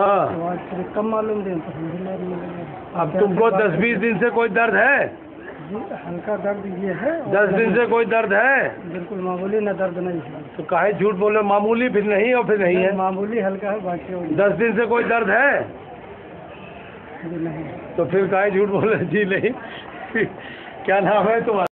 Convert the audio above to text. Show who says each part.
Speaker 1: हाँ।
Speaker 2: कम मालूम तो
Speaker 1: अब तुमको दस बीस दिन से कोई दर्द है?
Speaker 2: हल्का दर्द ये है
Speaker 1: दस दिन से कोई दर्द है?
Speaker 2: बिल्कुल मामूली ना दर्द नहीं है।
Speaker 1: तो काहे झूठ बोले मामूली फिर नहीं और फिर नहीं है?
Speaker 2: मामूली हल्का है बाकी
Speaker 1: दस दिन से कोई दर्द है?
Speaker 2: नहीं।
Speaker 1: तो फिर काहे झूठ बोले जी नहीं। क्या नाम है तुम्हारा?